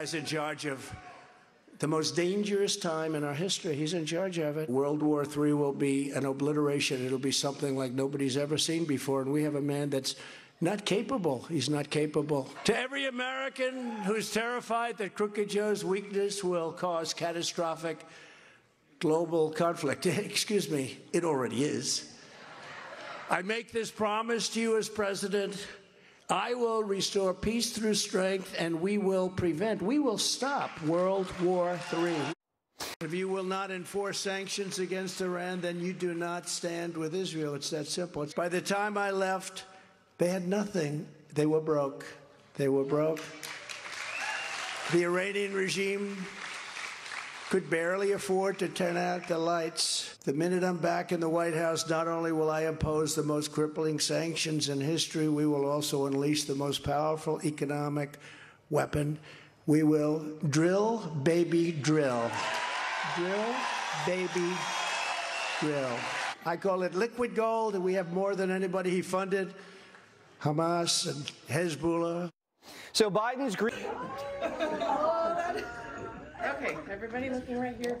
is in charge of the most dangerous time in our history. He's in charge of it. World War III will be an obliteration. It'll be something like nobody's ever seen before. And we have a man that's not capable. He's not capable. To every American who's terrified that Crooked Joe's weakness will cause catastrophic global conflict, excuse me, it already is. I make this promise to you as president. I will restore peace through strength, and we will prevent, we will stop World War III. If you will not enforce sanctions against Iran, then you do not stand with Israel. It's that simple. By the time I left, they had nothing. They were broke. They were broke. The Iranian regime could barely afford to turn out the lights. The minute I'm back in the White House, not only will I impose the most crippling sanctions in history, we will also unleash the most powerful economic weapon. We will drill, baby, drill. Drill, baby, drill. I call it liquid gold, and we have more than anybody he funded. Hamas and Hezbollah. So Biden's green. Oh, Okay, everybody looking right here.